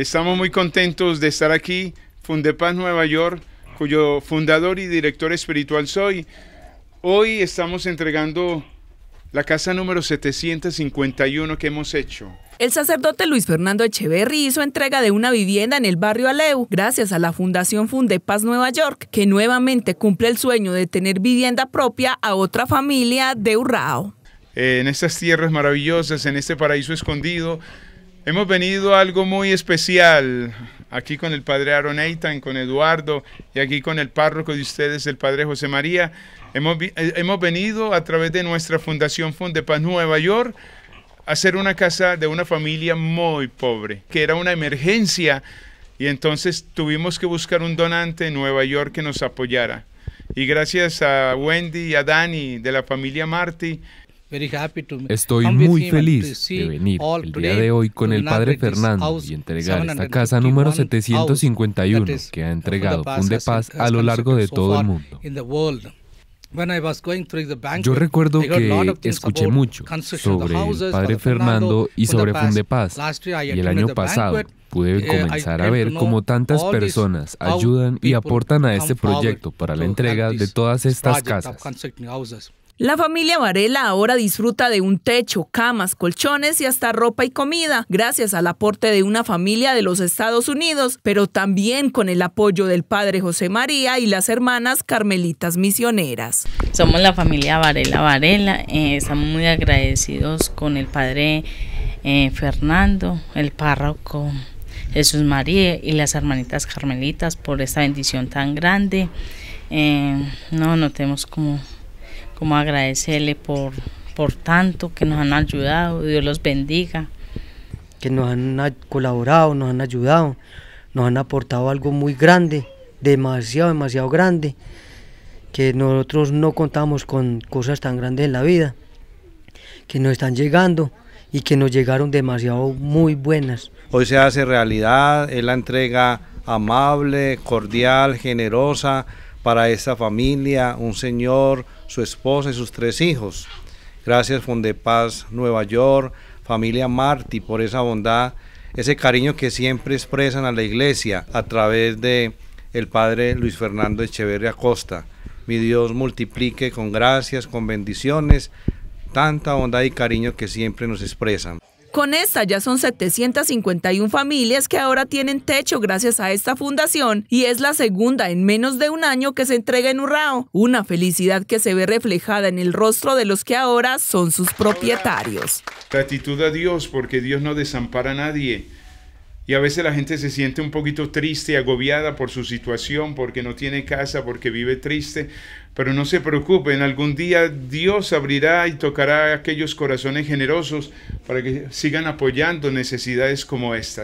Estamos muy contentos de estar aquí, Fundepaz Nueva York, cuyo fundador y director espiritual soy. Hoy estamos entregando la casa número 751 que hemos hecho. El sacerdote Luis Fernando Echeverry hizo entrega de una vivienda en el barrio Aleu, gracias a la Fundación Fundepaz Nueva York, que nuevamente cumple el sueño de tener vivienda propia a otra familia de Urrao. en estas tierras maravillosas, en este paraíso escondido, hemos venido a algo muy especial. Aquí con el padre Aaron Eitan, con Eduardo y aquí con el párroco de ustedes, el padre José María. Hemos, eh, hemos venido a través de nuestra Fundación Fundepaz Nueva York a hacer una casa de una familia muy pobre, que era una emergencia y entonces tuvimos que buscar un donante en Nueva York que nos apoyara. Y gracias a Wendy y a Dani de la familia Marty, Estoy muy feliz de venir el día de hoy con el Padre Fernando y entregar esta casa número 751 que ha entregado Fundepaz a lo largo de todo el mundo. Yo recuerdo que escuché mucho sobre el Padre Fernando y sobre Fundepaz y el año pasado pude uh, comenzar a ver cómo tantas personas ayudan y aportan a este proyecto para la entrega de todas estas casas. La familia Varela ahora disfruta de un techo, camas, colchones y hasta ropa y comida, gracias al aporte de una familia de los Estados Unidos, pero también con el apoyo del padre José María y las hermanas carmelitas misioneras. Somos la familia Varela Varela, eh, estamos muy agradecidos con el padre eh, Fernando, el párroco Jesús María y las hermanitas carmelitas por esta bendición tan grande. Eh, no, no tenemos como como agradecerle por, por tanto que nos han ayudado, Dios los bendiga. Que nos han colaborado, nos han ayudado, nos han aportado algo muy grande, demasiado, demasiado grande, que nosotros no contamos con cosas tan grandes en la vida, que nos están llegando y que nos llegaron demasiado muy buenas. Hoy se hace realidad, es la entrega amable, cordial, generosa para esta familia, un señor su esposa y sus tres hijos. Gracias Paz Nueva York, familia Martí, por esa bondad, ese cariño que siempre expresan a la iglesia a través de el padre Luis Fernando Echeverria Acosta. Mi Dios multiplique con gracias, con bendiciones, tanta bondad y cariño que siempre nos expresan. Con esta ya son 751 familias que ahora tienen techo gracias a esta fundación y es la segunda en menos de un año que se entrega en Urrao. Una felicidad que se ve reflejada en el rostro de los que ahora son sus propietarios. Gratitud a Dios porque Dios no desampara a nadie. Y a veces la gente se siente un poquito triste, agobiada por su situación, porque no tiene casa, porque vive triste. Pero no se preocupen, algún día Dios abrirá y tocará aquellos corazones generosos para que sigan apoyando necesidades como esta.